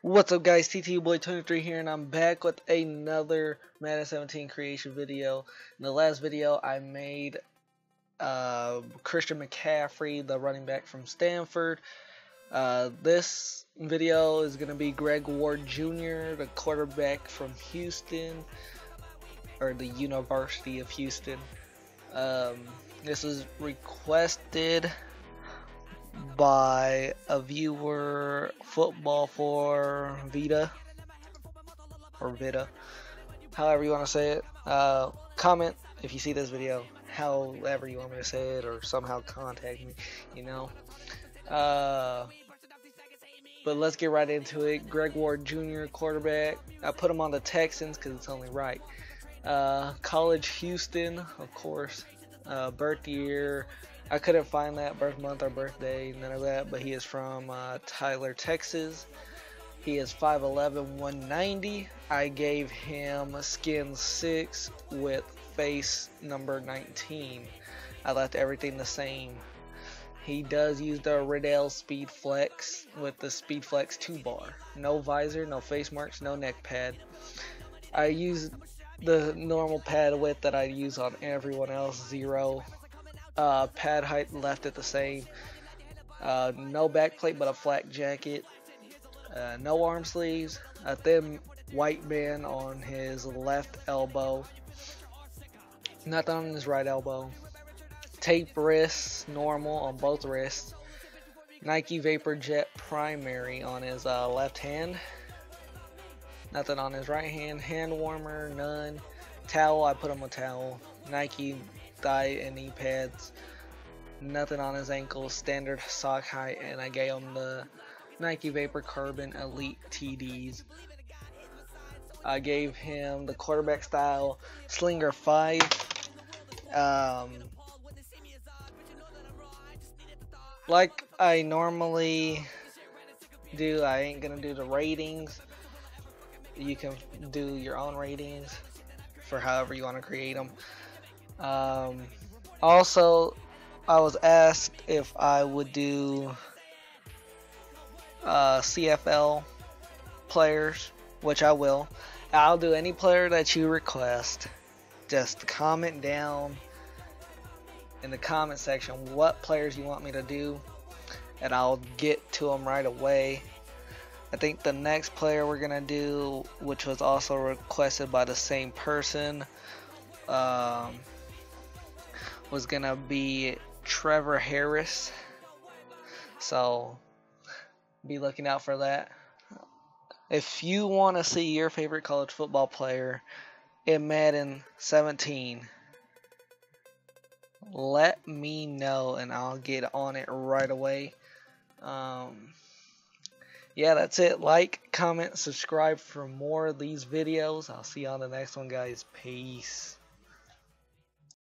What's up guys, TTU Boii 23 here and I'm back with another Madden 17 creation video. In the last video I made uh, Christian McCaffrey, the running back from Stanford. Uh, this video is going to be Greg Ward Jr., the quarterback from Houston, or the University of Houston. Um, this was requested by a viewer football for Vita or Vita however you want to say it. Uh, comment if you see this video. However you want me to say it or somehow contact me you know. Uh, but let's get right into it. Greg Ward Jr. quarterback. I put him on the Texans because it's only right. Uh, college Houston of course. Uh, birth year I couldn't find that birth month or birthday, none of that, but he is from uh, Tyler, Texas. He is 5'11", 190. I gave him skin 6 with face number 19. I left everything the same. He does use the Riddell Speed Flex with the Speed Flex 2 bar. No visor, no face marks, no neck pad. I use the normal pad width that I use on everyone else, zero. Uh, pad height left it the same. Uh, no back plate but a flak jacket. Uh, no arm sleeves. A thin white band on his left elbow. Nothing on his right elbow. Tape wrists, normal on both wrists. Nike Vapor Jet primary on his uh, left hand. Nothing on his right hand. Hand warmer, none. Towel, I put him a towel. Nike thigh and knee pads. Nothing on his ankles, standard sock height, and I gave him the Nike Vapor Carbon Elite TDs. I gave him the quarterback style Slinger 5. Um, like I normally do, I ain't gonna do the ratings. You can do your own ratings for however you want to create them. Um, also, I was asked if I would do uh, CFL players, which I will. I'll do any player that you request. Just comment down in the comment section what players you want me to do, and I'll get to them right away. I think the next player we're gonna do, which was also requested by the same person, um, was gonna be Trevor Harris. So be looking out for that. If you want to see your favorite college football player in Madden 17, let me know and I'll get on it right away. Um, yeah, that's it. Like, comment, subscribe for more of these videos. I'll see you on the next one, guys. Peace.